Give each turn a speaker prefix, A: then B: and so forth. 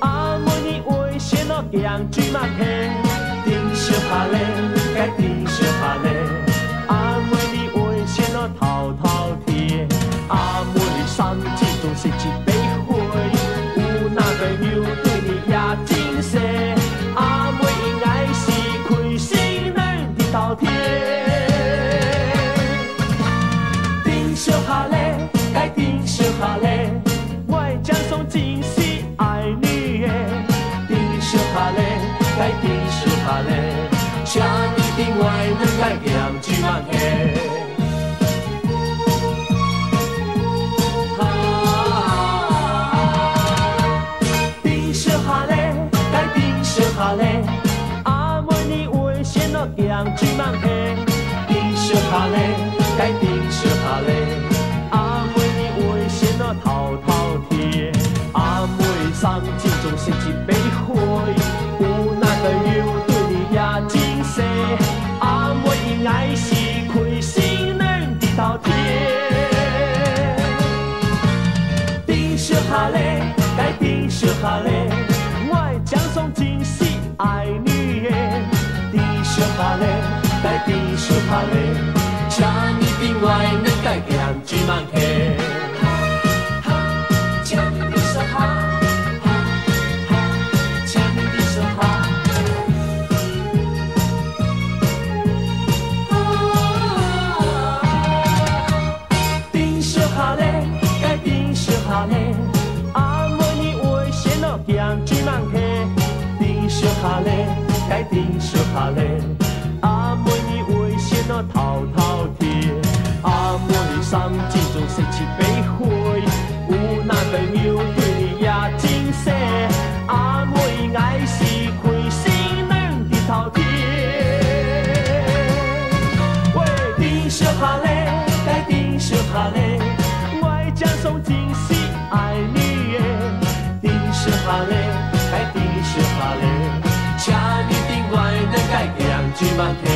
A: 阿妹你为什么强嘴嘛甜？珍惜下咧，该珍惜下咧，阿妹你为什么偷偷贴？阿妹你上进是一杯花，有那个牛？另外两该咸水嘛下。顶小下咧，该顶小下咧，阿妹你为什么咸水嘛下？顶小下咧，该顶小下咧，阿妹你为什么偷偷贴？阿妹三下咧，该顶小哈勒，我爱将送真是爱你的。小下咧，该顶小哈勒，小下咧，该顶小下咧，阿妹你为什么偷偷听？阿妹你三只总是一杯咧，该